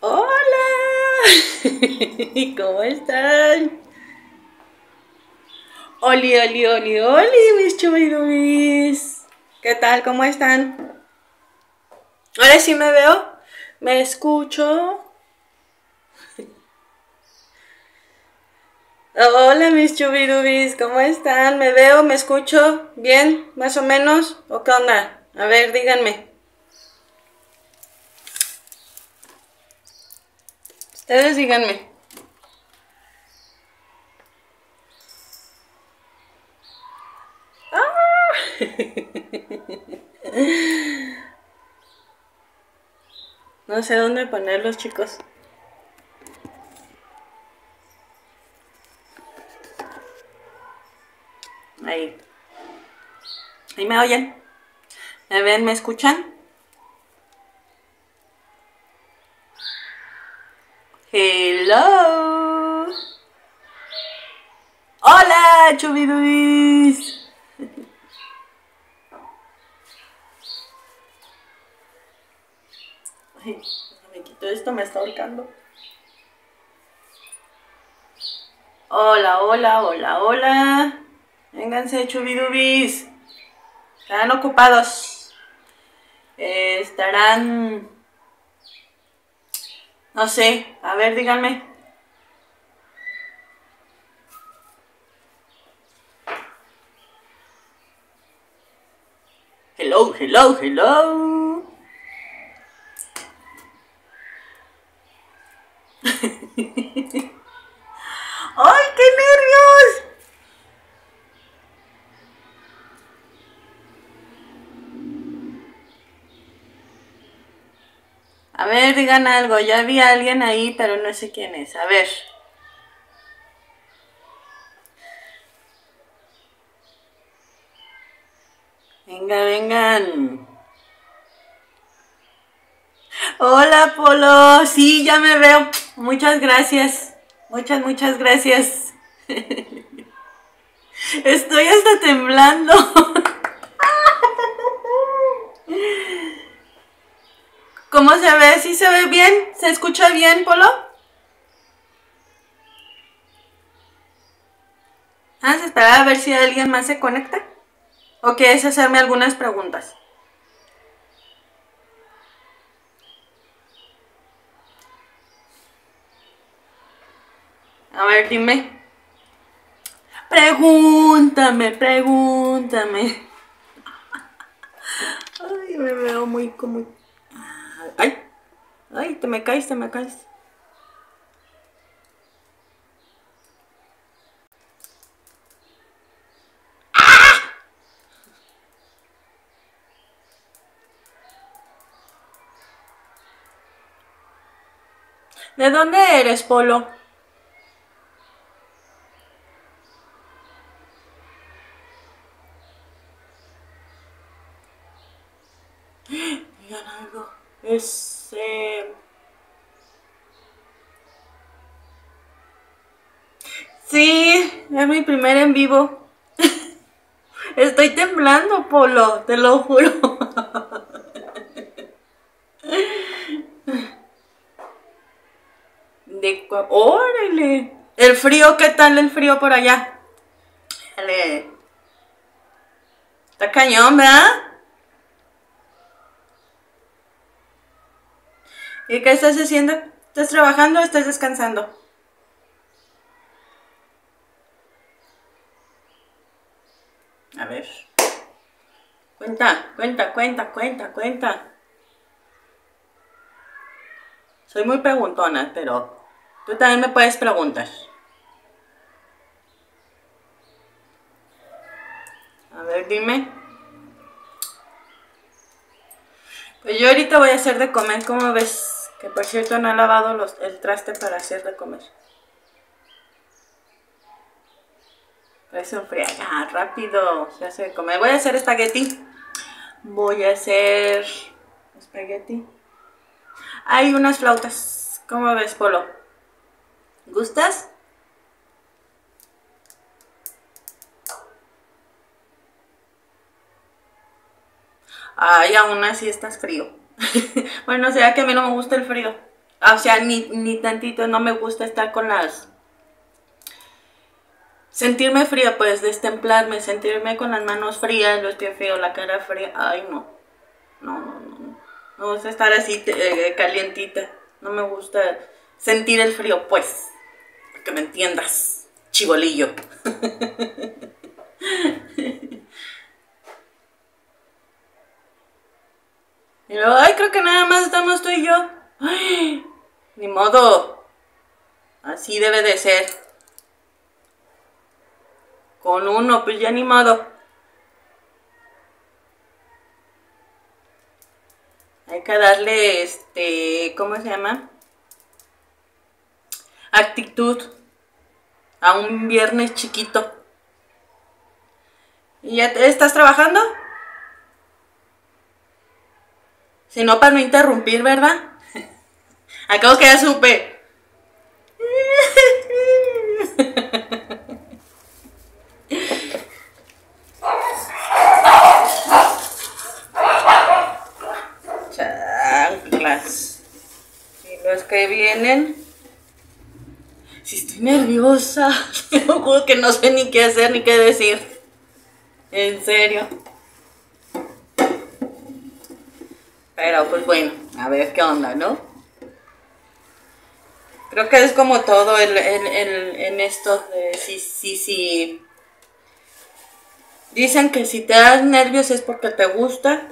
Hola. ¿Cómo están? Oli, oli, oli, oli, mis chubidubis. ¿Qué tal? ¿Cómo están? Ahora sí me veo, me escucho. Hola mis chubidubis, ¿cómo están? ¿Me veo, me escucho bien, más o menos? ¿O qué onda? A ver, díganme. Ustedes díganme. ¡Ah! No sé dónde ponerlos, chicos. Ahí. Ahí me oyen. ¿Me ven? ¿Me escuchan? Hello. Hola, chubidubis. Ay, me quito esto, me está ahorcando. Hola, hola, hola, hola. Vénganse, chubidubis. Estarán ocupados. Estarán... No sé. A ver, díganme. Hello, hello, hello. ¡Ay, qué nervios! A digan algo. Ya vi a alguien ahí, pero no sé quién es. A ver. Venga, vengan. Hola, Polo. Sí, ya me veo. Muchas gracias. Muchas, muchas gracias. Estoy hasta temblando. ¿Cómo se ve? ¿Sí se ve bien? ¿Se escucha bien, Polo? Vamos a esperar a ver si alguien más se conecta. ¿O quieres hacerme algunas preguntas? A ver, dime. Pregúntame, pregúntame. Ay, me veo muy como... Ay, te me caes, te me caes. ¿De dónde eres, Polo? Digan algo. Es... eh, Sí, es mi primer en vivo. Estoy temblando, Polo, te lo juro. De ¡Órale! El frío, ¿qué tal el frío por allá? Dale. Está cañón, ¿verdad? ¿Y qué estás haciendo? ¿Estás trabajando o estás descansando? A ver. Cuenta, cuenta, cuenta, cuenta, cuenta. Soy muy preguntona, pero tú también me puedes preguntar. A ver, dime. Pues yo ahorita voy a hacer de comer, ¿cómo ves? Que por cierto no he lavado el traste para hacer de comer. Un friaga, rápido, se hace de comer. Voy a hacer espagueti. Voy a hacer espagueti. Hay unas flautas. ¿Cómo ves, Polo? ¿Gustas? Ay, aún así estás frío. bueno, o sea que a mí no me gusta el frío. O sea, ni, ni tantito no me gusta estar con las Sentirme fría, pues, destemplarme, sentirme con las manos frías, los pies fríos, la cara fría. Ay, no. No, no, no. No me gusta estar así eh, calientita. No me gusta sentir el frío, pues. Que me entiendas, chibolillo. Y luego, ay, creo que nada más estamos tú y yo. Ay, ni modo. Así debe de ser. Con uno, pues ya ni modo. Hay que darle, este, ¿cómo se llama? Actitud a un viernes chiquito. ¿Y ya estás trabajando? Si no, para no interrumpir, ¿verdad? Acabo que ya supe. Chanclas. Y los que vienen. Si estoy nerviosa. Juro que no sé ni qué hacer ni qué decir. En serio. Pero pues bueno, a ver qué onda, ¿no? Creo que es como todo el, en esto de sí, sí, sí. Dicen que si te das nervios es porque te gusta.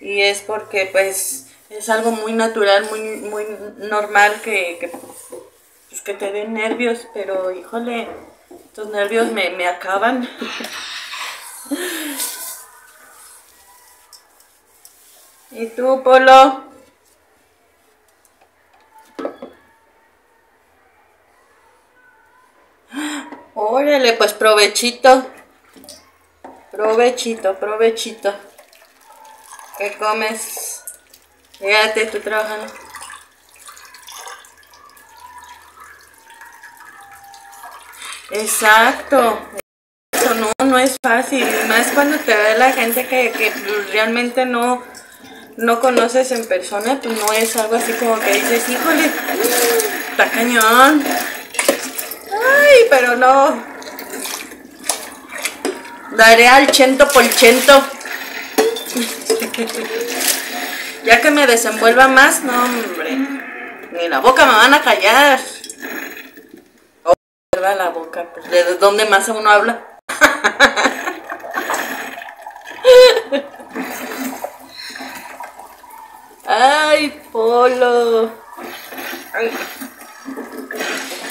Y es porque pues es algo muy natural, muy, muy normal que, que te den nervios. Pero híjole, estos nervios me, me acaban. ¿Y tú, Polo? Órale, pues provechito. Provechito, provechito. ¿Qué comes? Fíjate, tú trabajando. Exacto. Eso no, no es fácil. Más cuando te ve la gente que, que realmente no no conoces en persona, pues no es algo así como que dices, híjole, está cañón. Ay, pero no. Daré al chento por chento. ya que me desenvuelva más, no, hombre. Ni la boca me van a callar. La boca, pues, ¿de dónde más uno habla? Ay, Polo.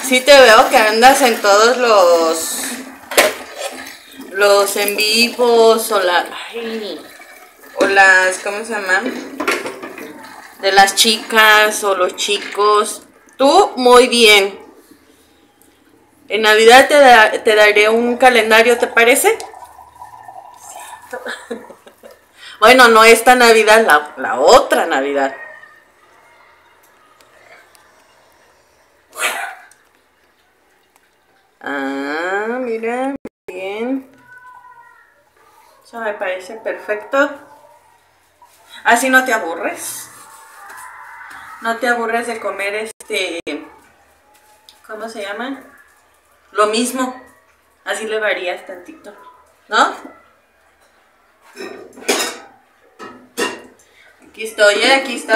Sí te veo que andas en todos los los en vivos o la o las ¿cómo se llaman? De las chicas o los chicos. Tú muy bien. En Navidad te, te daré un calendario, ¿te parece? Bueno, no esta Navidad, la, otra Navidad. Ah, mira, bien. Eso me parece perfecto. Así no te aburres. No te aburres de comer este... ¿Cómo se llama? Lo mismo. Así le varías tantito. ¿No? Aquí estoy, ¿eh? Aquí estoy.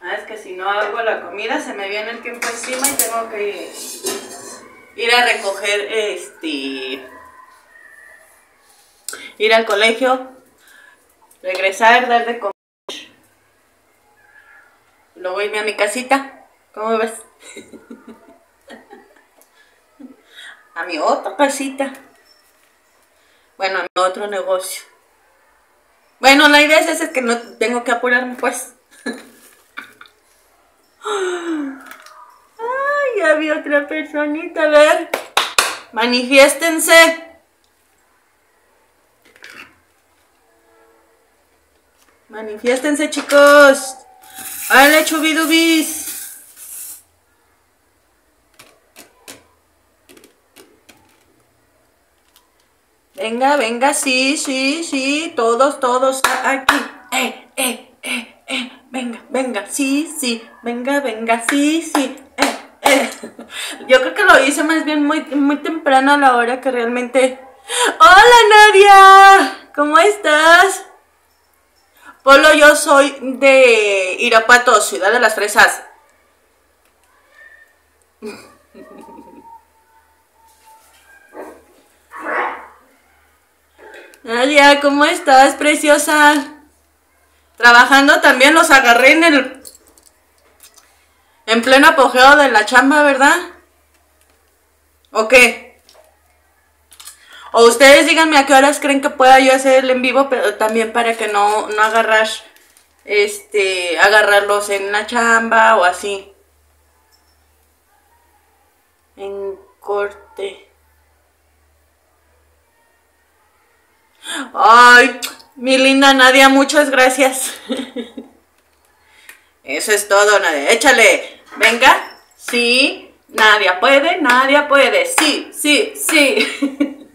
Ah, es que si no hago la comida se me viene el tiempo encima y tengo que ir a recoger este ir al colegio regresar, dar de comer luego irme a mi casita ¿cómo ves? a mi otra casita bueno, a mi otro negocio bueno, la idea es esa, que no tengo que apurarme, pues. Ay, ya vi otra personita, a ver. Manifiéstense. Manifiéstense, chicos. Vale, chubidubis. Venga, venga, sí, sí, sí, todos, todos aquí. Eh, eh, eh, eh, venga, venga, sí, sí, venga, venga, sí, sí, eh, eh. Yo creo que lo hice más bien muy, muy temprano a la hora que realmente... ¡Hola, Nadia! ¿Cómo estás? Polo, yo soy de Irapuato, Ciudad de las Fresas. ¿cómo estás, preciosa? Trabajando también los agarré en el... En pleno apogeo de la chamba, ¿verdad? ¿O qué? O ustedes díganme a qué horas creen que pueda yo hacer el en vivo, pero también para que no, no agarrar, este, agarrarlos en la chamba o así. En corte. Ay, mi linda Nadia, muchas gracias. Eso es todo, Nadia. Échale. Venga. Sí. Nadia puede, Nadia puede. Sí, sí, sí.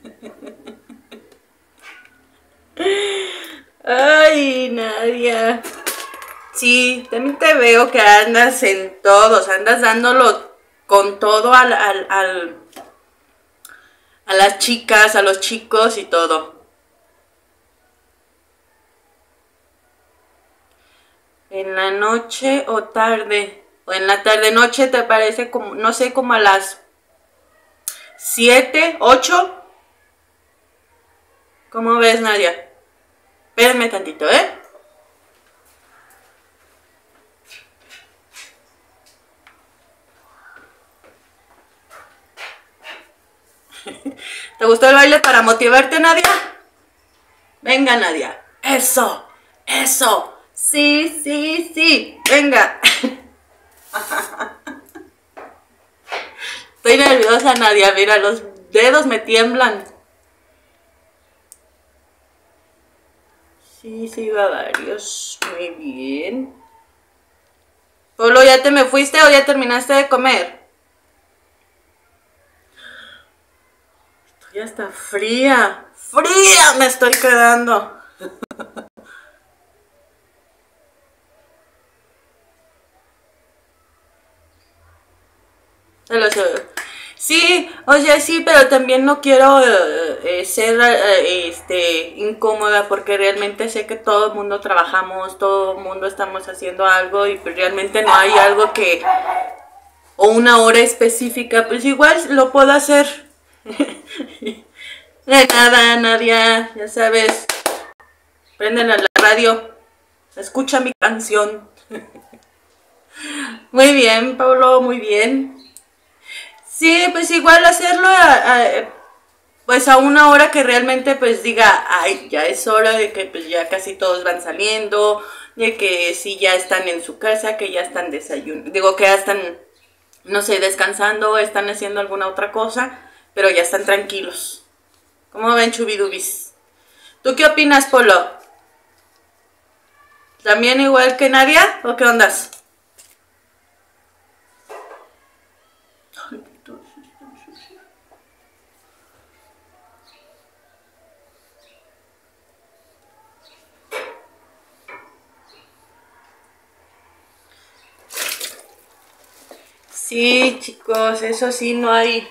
Ay, Nadia. Sí, también te veo que andas en todos, andas dándolo con todo al, al, al, a las chicas, a los chicos y todo. En la noche o tarde, o en la tarde noche te parece como, no sé, como a las 7, 8. ¿Cómo ves, Nadia? Espérame tantito, ¿eh? ¿Te gustó el baile para motivarte, Nadia? Venga, Nadia. Eso, eso. Sí, sí, sí. Venga. Estoy nerviosa, Nadia. Mira, los dedos me tiemblan. Sí, sí, va varios. Muy bien. Polo, ¿ya te me fuiste o ya terminaste de comer? Estoy hasta fría. ¡Fría me estoy quedando! Sí, o sea, sí, pero también no quiero eh, eh, ser eh, este, incómoda porque realmente sé que todo el mundo trabajamos, todo el mundo estamos haciendo algo y pues realmente no hay algo que, o una hora específica, pues igual lo puedo hacer. De nada, Nadia, ya sabes, prenden la radio, escucha mi canción. Muy bien, Pablo, muy bien. Sí, pues igual hacerlo pues a una hora que realmente pues diga, ay, ya es hora de que pues ya casi todos van saliendo, de que sí ya están en su casa, que ya están desayunando, digo que ya están, no sé, descansando, están haciendo alguna otra cosa, pero ya están tranquilos. ¿Cómo ven, chubidubis? ¿Tú qué opinas, Polo? ¿También igual que Nadia o qué ondas? Sí, chicos, eso sí, no hay,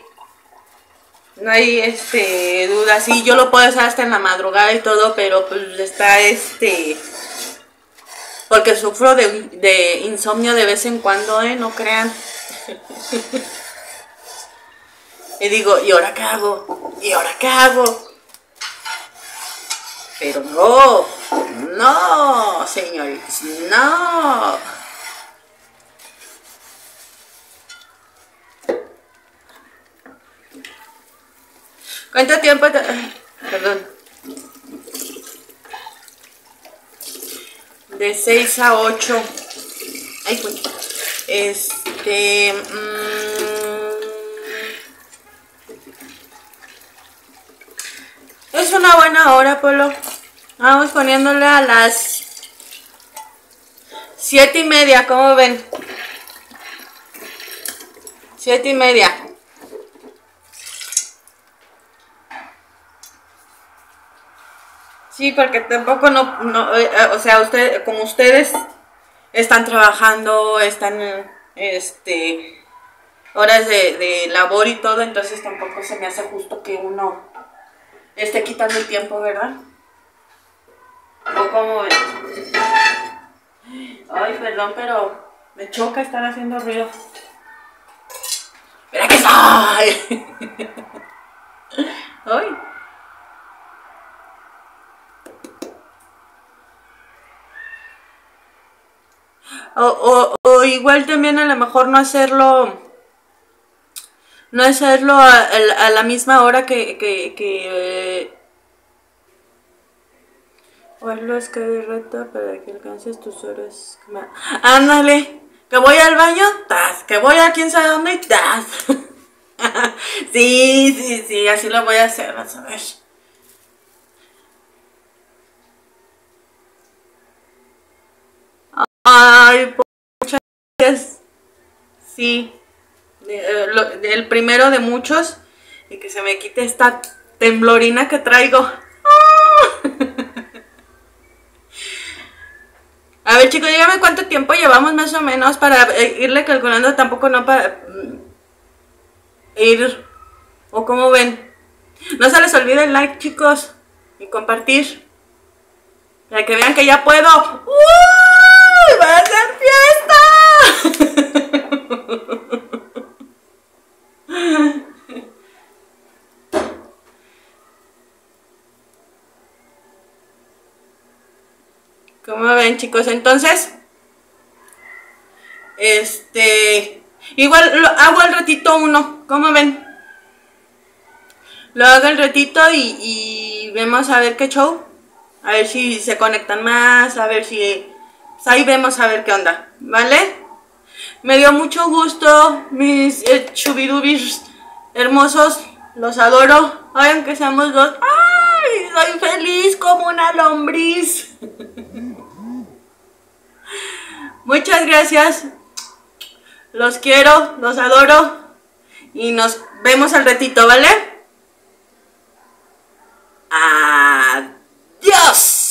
no hay, este, duda. Sí, yo lo puedo hacer hasta en la madrugada y todo, pero pues está, este, porque sufro de, de insomnio de vez en cuando, ¿eh? No crean. y digo, ¿y ahora qué hago? ¿Y ahora qué hago? Pero no, no, señores, no. ¿Cuánto tiempo? Perdón. De 6 a 8. Ay, pues. Este. Mmm, es una buena hora, Polo. Vamos poniéndole a las 7 y media, ¿cómo ven? 7 y media. Sí, porque tampoco no, no eh, o sea, usted, como ustedes están trabajando, están, este, horas de, de labor y todo, entonces tampoco se me hace justo que uno esté quitando el tiempo, ¿verdad? ¿O ven? Ay, perdón, pero me choca estar haciendo ruido. ¡Mira que soy! ¡Ay! O, o, igual también a lo mejor no hacerlo no hacerlo a, la misma hora que, que, que eh, es que reta para que alcances tus horas. Ándale, que voy al baño, tas, que voy a quién sabe dónde, tas. sí, sí, sí, así lo voy a hacer, vas a ver. Ay, muchas gracias. Sí, eh, el primero de muchos y que se me quite esta temblorina que traigo. A ver chicos, dígame cuánto tiempo llevamos más o menos para eh, irle calculando, tampoco no para mm, ir, o como ven. No se les olvide el like chicos y compartir. Para que vean que ya puedo. ¿Cómo ven chicos? Entonces, este, igual lo hago al ratito uno, ¿cómo ven? Lo hago el ratito y, y, vemos a ver qué show. A ver si se conectan más, a ver si... Pues ahí vemos a ver qué onda, ¿vale? Me dio mucho gusto, mis eh, chubidubis hermosos, los adoro. Ay, aunque seamos dos, ¡ay! Soy feliz como una lombriz. Muchas gracias. Los quiero, los adoro. Y nos vemos al ratito, ¿vale? Adiós.